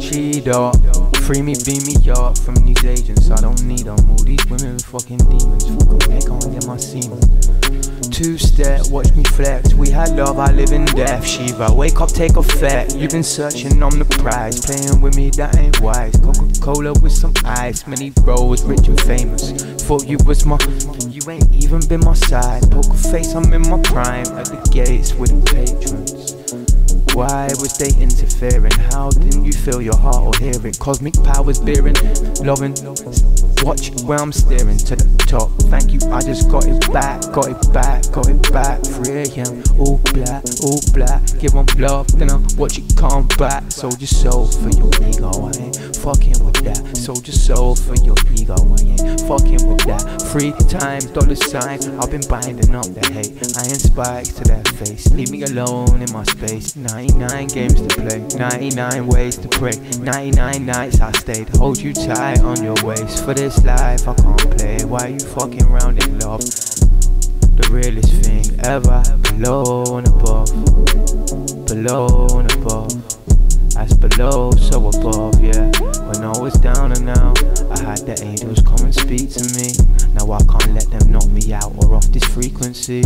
Cheetah, free me, beam me up from these agents. I don't need them. All these women fucking demons. Fuck them, step, watch me flex. We had love, I live in death. Shiva, wake up, take effect. You've been searching, I'm the prize. Playing with me, that ain't wise. Coca Cola with some ice. Many bros, rich and famous. Thought you was my. You ain't even been my side. Poker face, I'm in my prime. At the gates with the patrons. Why was they interfering? How didn't you feel your heart or hear it? Cosmic powers bearing, loving. Watch where I'm steering to the top. Thank you, I just got it back, got it back, got it back. 3 a.m. All black, all black. Give them love, then I watch it come back. Sold your soul for your ego, I ain't fucking with that. Sold your soul for your ego, I ain't fucking with that. Three times, dollar sign. I've been binding up the hate. I ain't spikes to that face. Leave me alone in my space. 99 games to play, 99 ways to pray. 99 nights I stayed. Hold you tight on your waist. For this life I can't play. Why you fucking round in love? The realest thing ever. Below and above. Below and above. As below, so above, yeah. When I was down and out, had the angels come and speak to me. Now I can't let them knock me out off this frequency.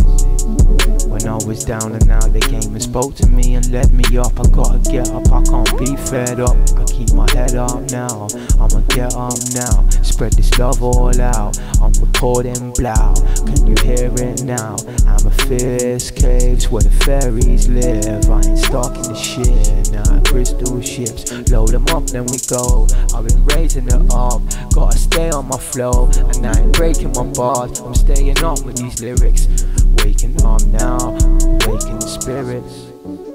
When I was down and out, they came and spoke to me and led me up. I gotta get up, I can't be fed up. I keep my head up now. I'ma get up now. Spread this love all out. I'm recording blow. Can you hear it now? I'm a fierce caves where the fairies live. I ain't stuck in the shit. Nah, crystal ships. Load them up, then we go. I've been raising it up. Gotta stay on my flow. And I ain't breaking my bars. I'm staying up with these lyrics. Waking up now, waking spirits.